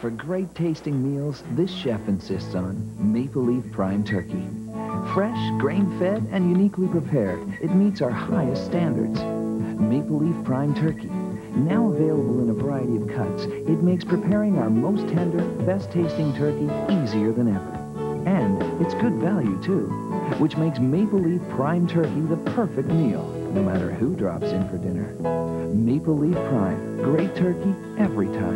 For great tasting meals, this chef insists on Maple Leaf Prime Turkey. Fresh, grain-fed, and uniquely prepared, it meets our highest standards. Maple Leaf Prime Turkey. Now available in a variety of cuts, it makes preparing our most tender, best-tasting turkey easier than ever. And it's good value, too, which makes Maple Leaf Prime Turkey the perfect meal, no matter who drops in for dinner. Maple Leaf Prime. Great turkey every time.